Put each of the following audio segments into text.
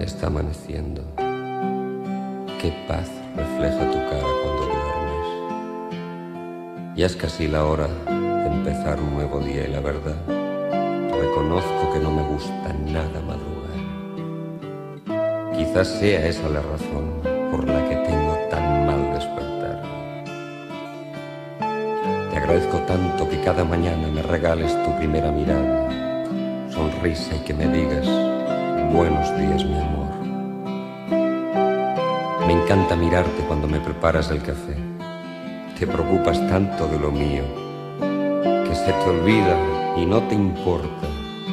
Está amaneciendo. Qué paz refleja tu cara cuando duermes. Ya es casi la hora de empezar un nuevo día y la verdad, reconozco que no me gusta nada madrugar. Quizás sea esa la razón por la que tengo tan mal despertar. Te agradezco tanto que cada mañana me regales tu primera mirada, sonrisa y que me digas Buenos días, mi amor. Me encanta mirarte cuando me preparas el café. Te preocupas tanto de lo mío que se te olvida y no te importa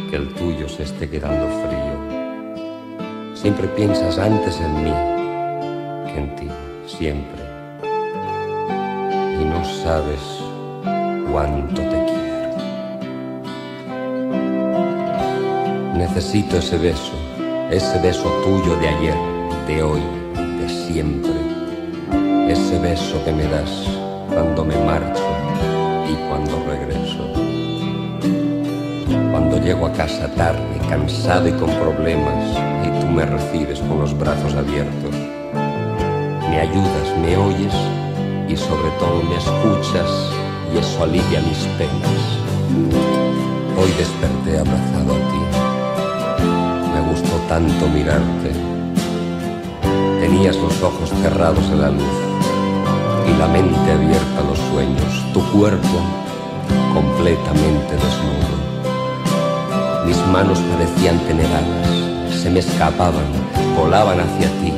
que el tuyo se esté quedando frío. Siempre piensas antes en mí que en ti, siempre. Y no sabes cuánto te quiero. Necesito ese beso ese beso tuyo de ayer, de hoy, de siempre, ese beso que me das cuando me marcho y cuando regreso. Cuando llego a casa tarde, cansado y con problemas, y tú me recibes con los brazos abiertos, me ayudas, me oyes y sobre todo me escuchas y eso alivia mis penas. Hoy desperté abrazado a ti tanto mirarte. Tenías los ojos cerrados en la luz y la mente abierta a los sueños, tu cuerpo completamente desnudo. Mis manos parecían tener alas, se me escapaban, volaban hacia ti,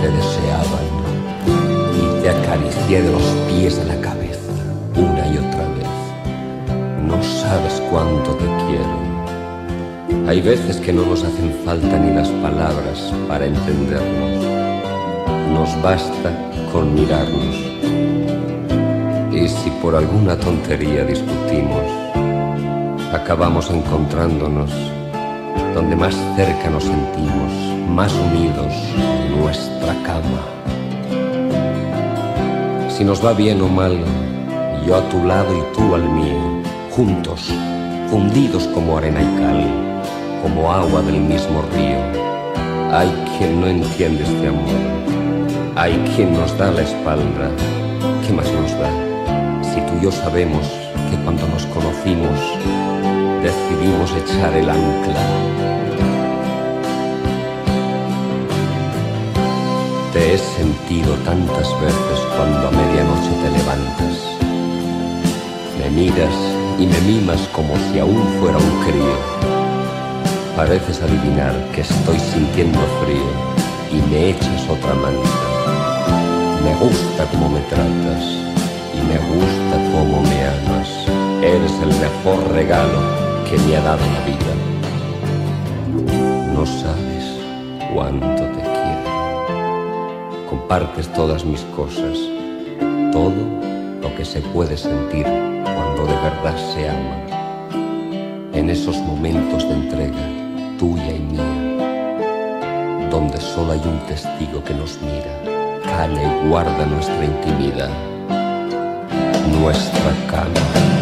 te deseaban y te acaricié de los pies a la hay veces que no nos hacen falta ni las palabras para entendernos. Nos basta con mirarnos. Y si por alguna tontería discutimos, acabamos encontrándonos donde más cerca nos sentimos, más unidos, nuestra cama. Si nos va bien o mal, yo a tu lado y tú al mío, juntos, fundidos como arena y cal como agua del mismo río. Hay quien no entiende este amor, hay quien nos da la espalda. ¿Qué más nos da? Si tú y yo sabemos que cuando nos conocimos decidimos echar el ancla. Te he sentido tantas veces cuando a medianoche te levantas. Me miras y me mimas como si aún fuera un crío pareces adivinar que estoy sintiendo frío y me echas otra manta. Me gusta cómo me tratas y me gusta cómo me amas. Eres el mejor regalo que me ha dado la vida. No sabes cuánto te quiero. Compartes todas mis cosas, todo lo que se puede sentir cuando de verdad se ama. En esos momentos de entrega tuya y mía, donde solo hay un testigo que nos mira, calla y guarda nuestra intimidad, nuestra cama.